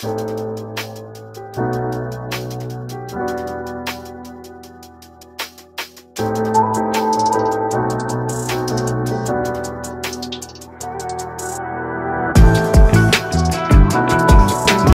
Música